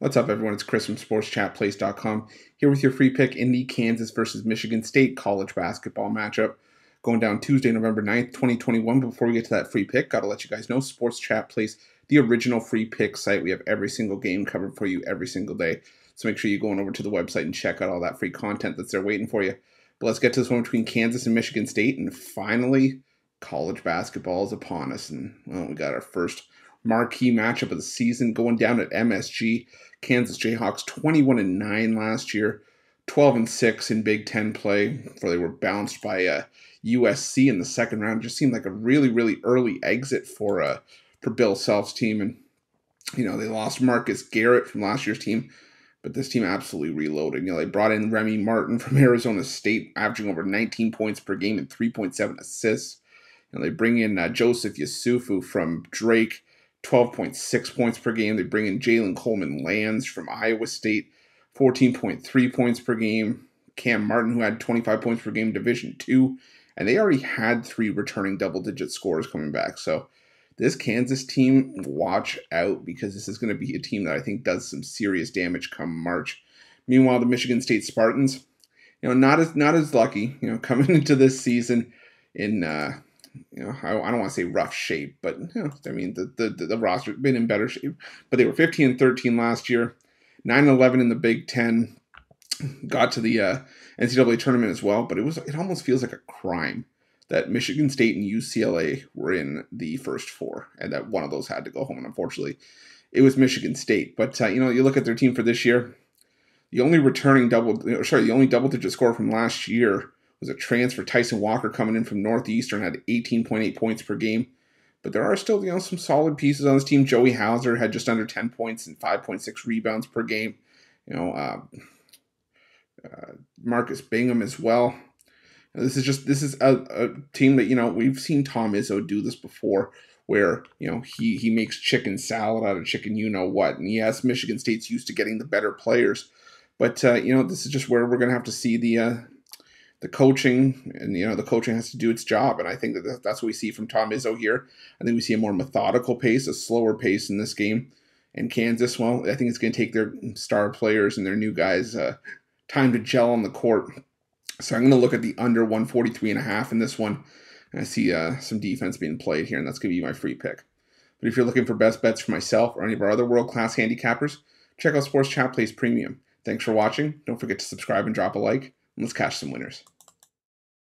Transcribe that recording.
What's up, everyone? It's Chris from SportsChatPlace.com here with your free pick in the Kansas versus Michigan State college basketball matchup going down Tuesday, November 9th, 2021. Before we get to that free pick, got to let you guys know Sports Chat Place, the original free pick site. We have every single game covered for you every single day. So make sure you're going over to the website and check out all that free content that's there waiting for you. But let's get to this one between Kansas and Michigan State. And finally, college basketball is upon us. And well, we got our first marquee matchup of the season going down at MSG. Kansas Jayhawks 21 and 9 last year, 12 and 6 in Big 10 play before they were bounced by uh, USC in the second round. Just seemed like a really really early exit for uh for Bill Self's team and you know, they lost Marcus Garrett from last year's team, but this team absolutely reloaded. You know, they brought in Remy Martin from Arizona State, averaging over 19 points per game and 3.7 assists. And they bring in uh, Joseph Yesufu from Drake, 12.6 points per game. They bring in Jalen Coleman Lands from Iowa State, 14.3 points per game. Cam Martin, who had 25 points per game, Division two, and they already had three returning double-digit scores coming back. So this Kansas team, watch out because this is going to be a team that I think does some serious damage come March. Meanwhile, the Michigan State Spartans, you know, not as not as lucky, you know, coming into this season in uh, you know, I, I don't want to say rough shape, but you know, I mean, the, the, the roster's been in better shape. But they were 15 and 13 last year, 9 and 11 in the Big Ten, got to the uh, NCAA tournament as well. But it was it almost feels like a crime that Michigan State and UCLA were in the first four, and that one of those had to go home. And unfortunately, it was Michigan State. But uh, you know, you look at their team for this year. The only returning double, sorry, the only double digit score from last year was a transfer. Tyson Walker coming in from Northeastern had 18.8 points per game. But there are still, you know, some solid pieces on this team. Joey Hauser had just under 10 points and 5.6 rebounds per game. You know, uh, uh, Marcus Bingham as well. This is just this is a, a, team that you know we've seen Tom Izzo do this before, where you know he he makes chicken salad out of chicken you know what, and yes, Michigan State's used to getting the better players, but uh, you know this is just where we're gonna have to see the uh, the coaching, and you know the coaching has to do its job, and I think that that's what we see from Tom Izzo here. I think we see a more methodical pace, a slower pace in this game. And Kansas, well, I think it's going to take their star players and their new guys uh, time to gel on the court. So I'm going to look at the under 143 and a half in this one. And I see uh, some defense being played here, and that's going to be my free pick. But if you're looking for best bets for myself or any of our other world class handicappers, check out Sports Chat Place Premium. Thanks for watching. Don't forget to subscribe and drop a like. Let's cash some winners.